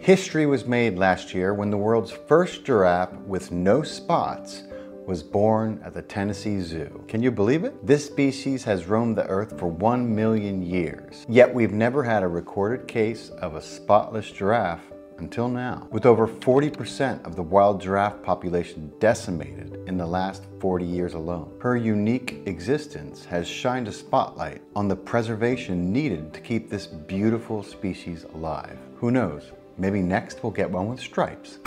History was made last year when the world's first giraffe with no spots was born at the Tennessee Zoo. Can you believe it? This species has roamed the earth for one million years. Yet we've never had a recorded case of a spotless giraffe until now. With over 40% of the wild giraffe population decimated in the last 40 years alone. Her unique existence has shined a spotlight on the preservation needed to keep this beautiful species alive. Who knows, maybe next we'll get one with stripes.